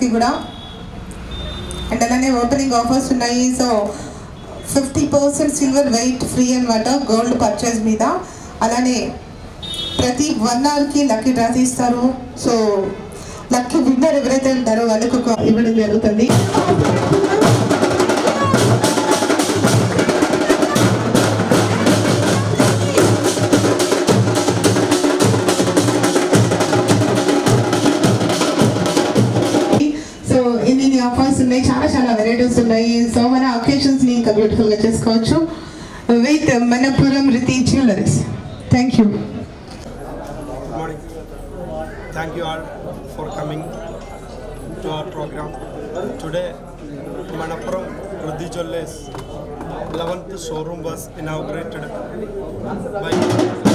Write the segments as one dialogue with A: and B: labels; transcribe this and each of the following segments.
A: కి కూడా. అండ్ అలానే ఓపెనింగ్ ఆఫర్స్ ఉన్నాయి. So fifty percent silver weight free అనమాట గోల్డ్ పర్చేస్ మీద. అలానే ప్రతి వన్ అవర్కి లక్కీ డ్రా తీస్తారు సో లక్కీ విన్నర్ ఎవరైతే ఉంటారో వాళ్ళకి ఒక ఇవ్వడం జరుగుతుంది. Manappuram Riti Jewelers. Thank you.
B: Good morning. Thank you all for coming to our program. Today, Manappuram Riti Jewelers 11th showroom was inaugurated by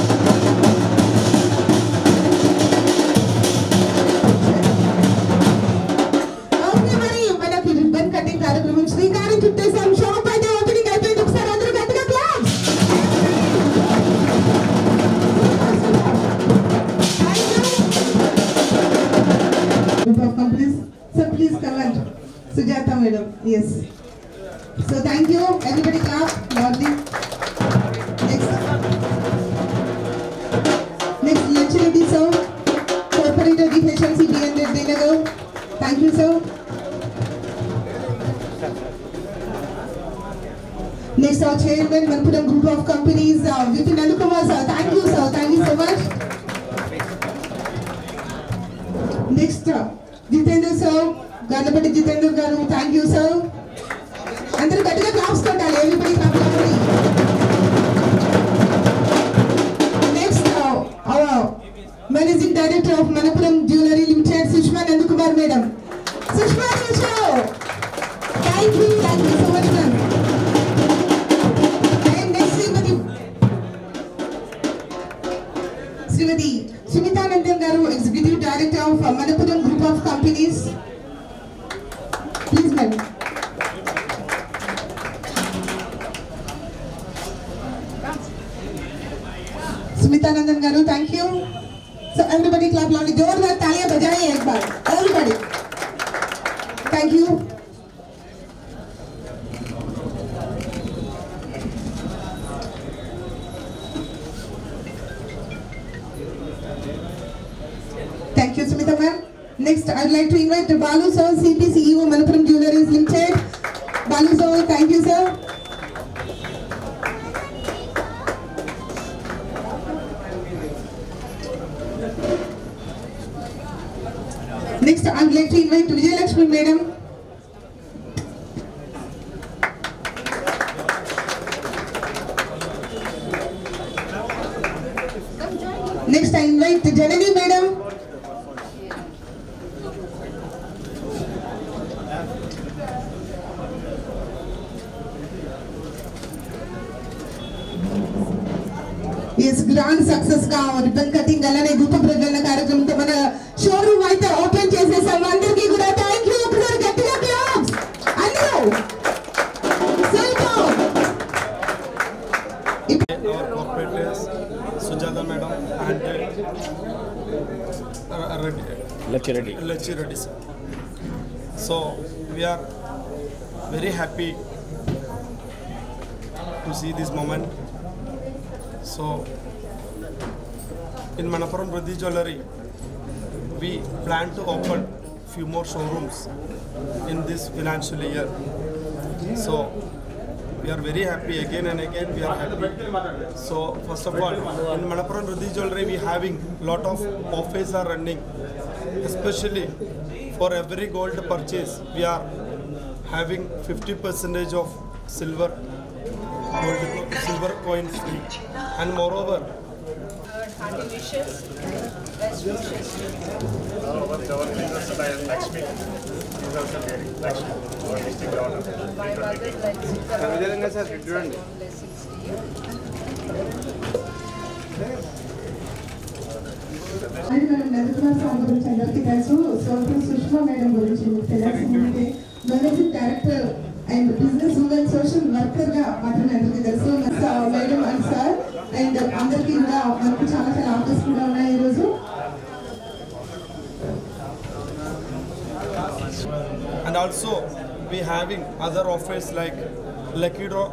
A: our chairman Manpuram Group of Companies uh, Vipin Anukumar sir. Thank you sir. Thank you so much. Next Jitender sir Gannapatti Jitender garu thank you sir అందరూ గట్టిగా claps కొట్టాలి everybody clap next our managing director of Manappuram jewellery limited Sushma Nandakumar madam Chairman of uh, a Manappuram Group of Companies. Please, ma'am. Smita Nandan Garu, thank you. So everybody clap loudly. Next, I'd like to invite Balu sir, CP CEO, Manappuram Jewelleries Limited. Balu sir, thank you, sir. Next, I would like to invite Vijay Lakshmi madam. Yes grand success గా ribbon cutting అలానే గుప్ప ప్రజల కార్యక్రమంతో మన showroom అయితే open చేసేసాం అందరికీ కూడా thank you ఒకసారి గట్టిగా క్లాప్స్ అందరూ Super.
B: our corporators, Sujata madam and uh, Reddy.
C: Lecture ready.
B: Lachi Reddy sir. So we are very happy to see this moment. So in Manappuram Riti Jewellery, we plan to open few more showrooms in this financial year. So we are very happy again and again we are happy. So first of all, in Manappuram Riti Jewellery, we having lot of offers are running, especially for every gold purchase, we are having 50 percentage of silver gold co- silver coin free, and moreover,
D: hearty wishes, best wishes to you.
E: Lakshmi is also very Lakshmi, our district governor.
D: My mother likes you.
E: విధంగా sir చూడండి
D: Blessings to you.
A: And మనం Narasimha sir గురించి అందరికీ తెలుసు so ఇప్పుడు Sushma madam గురించి మీకు తెలియాల్సింది managing director and business women social worker గా మాత్రమే అందరికీ తెలుసు మేడం అండ్ సార్ అండ్ అందరికీ కూడా మనకు చాలా చాలా ఆఫర్స్ కూడా ఉన్నాయి ఈరోజు
B: also we having other offers like lucky draw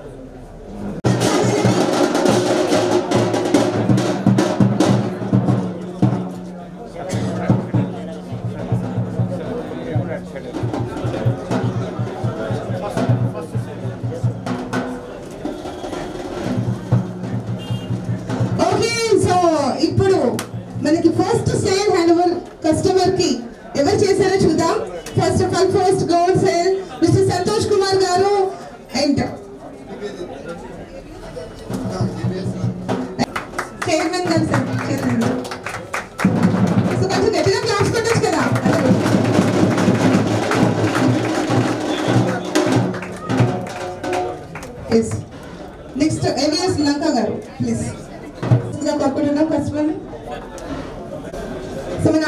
A: chairman గారు సార్ చైర్మన్ సో కొంచెం గట్టిగా క్లాప్స్ కొట్టచ్చు కదా. ఎస్ నెక్స్ట్ ఏవిఎస్ లంక గారు ప్లీజ్ తప్పుడున్నాం ఫస్ట్ వన్ సో మన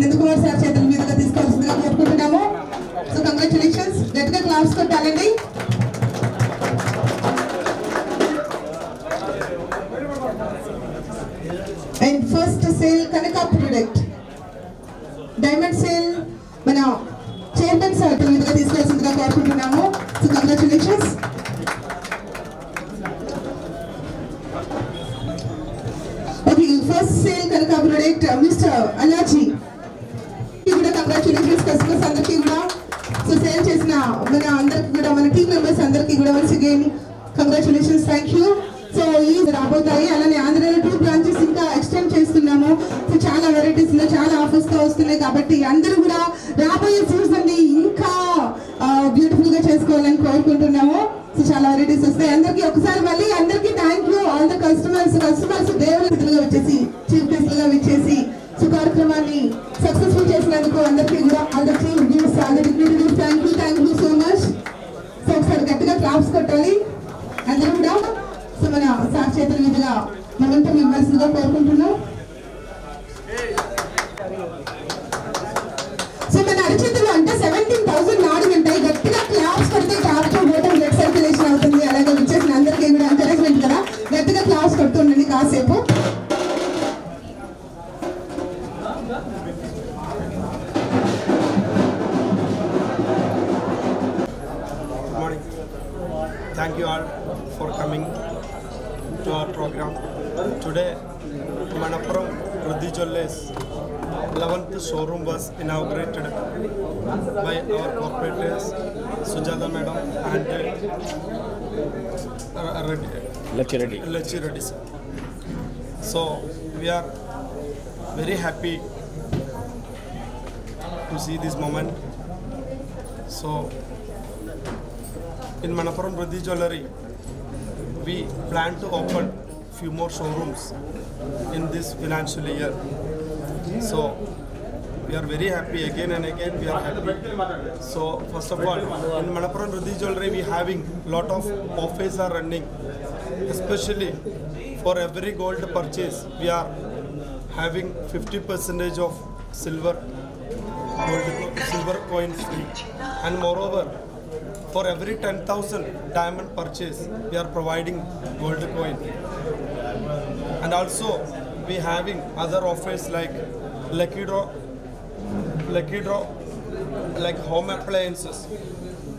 A: నందకుమార్ సార్ చేతుల మీదుగా తీసుకోవాల్సిందిగా కోరుకుంటున్నాము. సో కంగ్రాచులేషన్స్ గట్టిగా క్లాప్స్ కొట్టాలండి. డైమండ్ సేల్ మన చైర్మన్ సార్ మీదుగా తీసుకోవాల్సిందిగా కోరుకుంటున్నాము. సో కంగ్రాచులేషన్స్ ఫస్ట్ సేల్ కనుక ప్రొడక్ట్ మిస్టర్ అలాజీ కూడా కంగ్రాచులేషన్స్ కస్టమర్స్ అందరికీ కూడా. సో సేల్ చేసిన మన అందరికి కూడా మన టీమ్ మెంబర్స్ అందరికీ కూడా once again congratulations thank you so ఈ రాబోతాయి అలానే ఆంధ్రాలో టూ బ్రాంచెస్ ఇంకా చేస్తున్నాము సో చాలా వెరైటీస్లో చాలా ఆఫర్స్తో వస్తున్నాయి కాబట్టి అందరూ కూడా రాబోయే సీజన్ని ఇంకా బ్యూటిఫుల్గా చేసుకోవాలని కోరుకుంటున్నాము. సో చాలా వెరైటీస్ వస్తాయి. అందరికీ ఒకసారి మళ్ళీ అందరికీ thank you all the customers customers దేవుళ్ళ వచ్చేసి చీఫ్ గెస్ట్గా వచ్చేసి సో కార్యక్రమాన్ని సక్సెస్ఫుల్ చేసినందుకు అందరికీ కూడా all the chief gifts all the dignities thank you thank you so much so ఒకసారి గట్టిగా క్లాప్స్ కొట్టాలి. అందరూ కూడా సో మన సార్ చేతుల మీదుగా మొమెంటం కోరుకుంటున్నాం సో మన అరచేతులు అంటే సెవెంటీన్ థౌసండ్ నాడు ఉంటాయి గట్టిగా క్లాప్స్ కొడితే క్లాప్స్తో మొత్తం బ్లడ్ సర్క్యులేషన్ అవుతుంది అలాగే విచ్చేసిన అందరికీ కూడా ఎంకరేజ్మెంట్ కదా కాసేపు
B: Thank you all for coming to our program. Today, Manapuram Rudhi Jolles 11th showroom was inaugurated by our corporators Sujata Madam and uh, Reddy,
E: Lachi Reddy.
B: Lachi Reddy sir. So, we are very happy to see this moment. So, in Manappuram Riti Jewelry, we plan to open few more showrooms in this financial year. So we are very happy again and again we are happy. So first of all, in Manappuram Riti Jewelry, we having lot of offers are running, especially for every gold purchase. We are having 50 percentage of silver gold silver coin free, and moreover, for every 10,000 diamond purchase, we are providing gold coin. And also, we having other offers like lucky draw, lucky draw, like home appliances.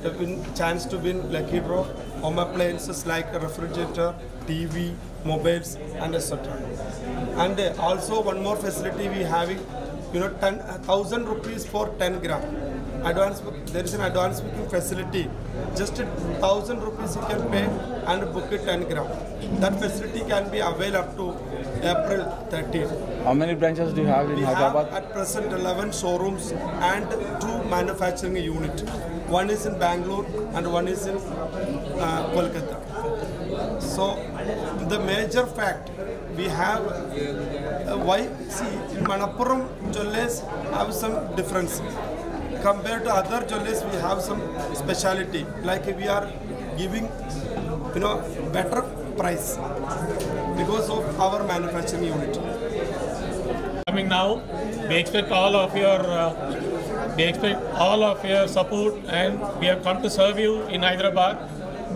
B: The win, chance to win lucky draw, home appliances like a refrigerator, TV, mobiles, and etc. And uh, also one more facility we having, you know, 10,000 rupees for 10 gram. Advance, there is an advance booking facility. Just a thousand rupees you can pay and book it 10 gram. That facility can be available up to April 13th.
E: How many branches do you have in
B: We have at present 11 showrooms and two manufacturing unit. One is in Bangalore and one is in uh, Kolkata. So the major fact we have uh, why see in Manappuram jewelers have some difference compared to other jewelers we have some speciality like we are giving you know better price because of our manufacturing unit.
C: coming now. We expect all of your, uh, we expect all of your support, and we have come to serve you in Hyderabad.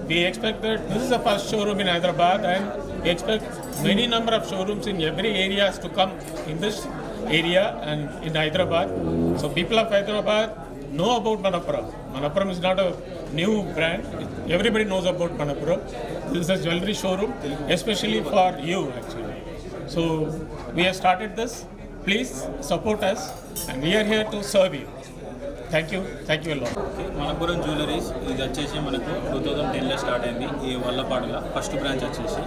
C: We expect that this is the first showroom in Hyderabad, and we expect many number of showrooms in every areas to come in this area and in Hyderabad. So people of Hyderabad, know about Manappuram. Manappuram is not a new brand. Everybody knows about Manappuram. This is a jewelry showroom, especially for you actually. So we have started this. Please support us, and we are here to serve you. Thank you. Thank you a lot.
F: Manappuram jewelleries ఇది వచ్చేసి మనకు two thousand టెన్లో start అయింది ఈ వల్లపాడులో first branch వచ్చేసి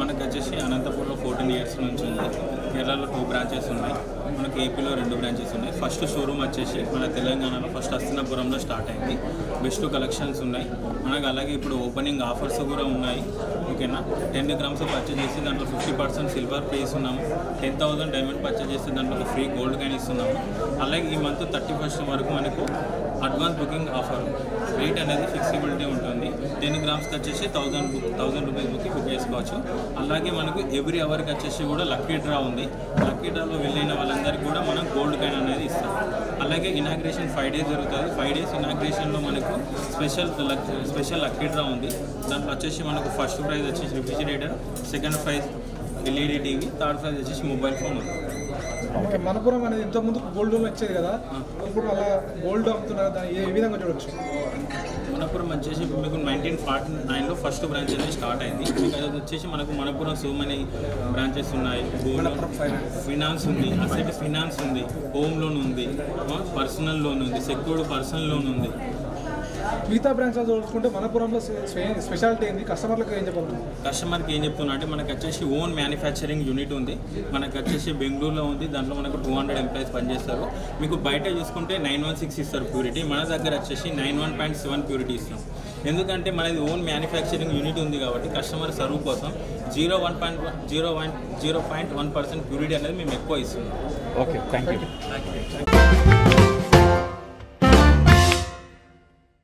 F: మనకు వచ్చేసి అనంతపూర్లో ఫోర్టీన్ ఇయర్స్ నుంచి ఉంది కేరళలో టూ బ్రాంచెస్ ఉన్నాయి మనకి ఏపీలో రెండు బ్రాంచెస్ ఉన్నాయి. ఫస్ట్ షోరూమ్ వచ్చేసి మన తెలంగాణలో ఫస్ట్ హస్తినాపురంలో స్టార్ట్ అయింది. బెస్ట్ కలెక్షన్స్ ఉన్నాయి. మనకు అలాగే ఇప్పుడు ఓపెనింగ్ ఆఫర్స్ కూడా ఉన్నాయి. ఓకేనా టెన్ గ్రామ్స్ పర్చేజ్ చేసి దాంట్లో ఫిఫ్టీ పర్సెంట్ సిల్వర్ పే ఇస్తున్నాము టెన్ థౌసండ్ డైమండ్ పర్చేజ్ చేస్తే దాంట్లో ఫ్రీ గోల్డ్ కానీ ఇస్తున్నాము. అలాగే ఈ మంత్ థర్టీ ఫస్ట్ వరకు మనకు అడ్వాన్స్ బుకింగ్ ఆఫర్ రేట్ అనేది ఫ్లెక్సిబిలిటీ ఉంటుంది. టెన్ గ్రామ్స్కి వచ్చేసి థౌసండ్ బుక్ థౌసండ్ రూపీస్ బుక్కి బుక్ చేసుకోవచ్చు. అలాగే మనకు ఎవ్రీ అవర్కి వచ్చేసి కూడా లక్కీ డ్రా ఉంది. లక్కీ డ్రాలో వెళ్ళిన వాళ్ళందరికీ కూడా మనం గోల్డ్ కాయిన్ అనేది ఇస్తాం. అలాగే ఇనాగ్రేషన్ ఫైవ్ డేస్ జరుగుతుంది. ఫైవ్ డేస్ ఇనాగ్రేషన్లో మనకు స్పెషల్ స్పెషల్ లక్కీ డ్రా ఉంది. దాంట్లో వచ్చేసి మనకు ఫస్ట్ ప్రైజ్ వచ్చేసి refrigerator second prize LED TV third prize వచ్చేసి మొబైల్ ఫోన్ ఉంది.
G: మనపురం అనేది ఇంత ముందు గోల్డ్ లోన్ వచ్చేది కదా ఇప్పుడు అలా గోల్డ్ అమ్ముతున్నారు దాన్ని ఏ విధంగా చూడొచ్చు?
F: మనపురం వచ్చేసి మీకు నైన్టీన్ ఫార్టీ నైన్లో ఫస్ట్ బ్రాంచ్ అనేది స్టార్ట్ అయింది. మీకు అది వచ్చేసి మనకు మనపురం సో మనీ బ్రాంచెస్ ఉన్నాయి. ఫినాన్స్ ఉంది అసెట్ ఫినాన్స్ ఉంది హోమ్ లోన్ ఉంది పర్సనల్ లోన్ ఉంది సెక్యూర్డ్ పర్సనల్ లోన్ ఉంది.
G: మిగతా బ్రాంచెస్ చూసుకుంటే మనపురంలో స్పె- స్పెషాలిటీ ఏంది? కస్టమర్లకు ఏం చెప్పాలి?
F: కస్టమర్కి ఏం చెప్తున్నా అంటే మనకు వచ్చేసి ఓన్ మ్యానుఫ్యాక్చరింగ్ యూనిట్ ఉంది. మనకు వచ్చేసి బెంగళూరులో ఉంది. దాంట్లో మనకు టూ హండ్రెడ్ ఎంప్లాయీస్ పనిచేస్తారు. మీకు బయట చూసుకుంటే నైన్ వన్ సిక్స్ ఇస్తారు ప్యూరిటీ మన దగ్గర వచ్చేసి nine one point seven purity ఇస్తాం. ఎందుకంటే మనది ఓన్ మ్యానుఫ్యాక్చరింగ్ యూనిట్ ఉంది కాబట్టి కస్టమర్ సర్వ్ కోసం zero one point zero one zero point one percent purity అనేది మేము ఎక్కువ ఇస్తున్నాం.
H: Okay thank you
F: thank you